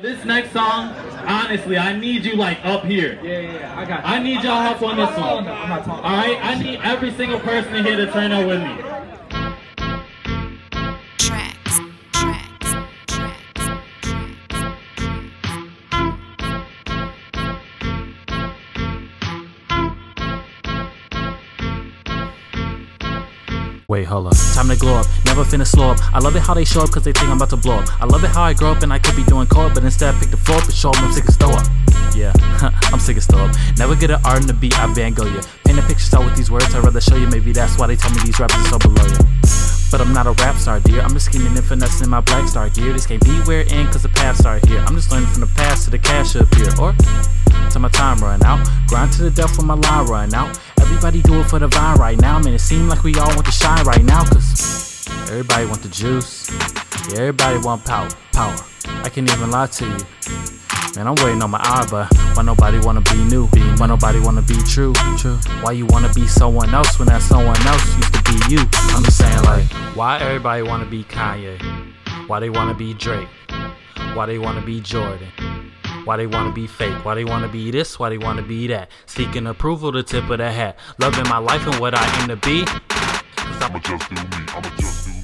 This next song, honestly, I need you like up here. Yeah, yeah, yeah. I got you. I need y'all help on this one. tall enough. I'm not tall All right, I need every single person in here to turn up with me. Wait, hold up. Time to glow up. Never finna slow up. I love it how they show up cause they think I'm about to blow up. I love it how I grow up and I could be doing co but instead I pick the floor up and show 'em I'm sick of stow up. Yeah, I'm sick of stow up. Never get an art in the beat, I Van Gogh ya. Paint a picture out with these words, I'd rather show you. Maybe that's why they tell me these rappers are so below you. But I'm not a rap star, dear. I'm just scheming and finessing my black star gear. This can't be where it cause the paths are here. I'm just learning from the past to the cash up here. Or till my time run out. Grind to the death when my line run out. Everybody do it for the vine right now. Man, it seem like we all want to shine right now. Cause everybody want the juice. Yeah, everybody want power, power. I can't even lie to you. Man, I'm waiting on my hour, but why nobody wanna be new? Why nobody wanna be true? True. Why you wanna be someone else when that someone else used to be you? I'm just saying, like, why everybody wanna be Kanye? Why they wanna be Drake? Why they wanna be Jordan? Why they wanna be fake? Why they wanna be this? Why they wanna be that? Seeking approval, the tip of the hat. Loving my life and what I aim to be. Cause I'm I'ma just do me. I'ma just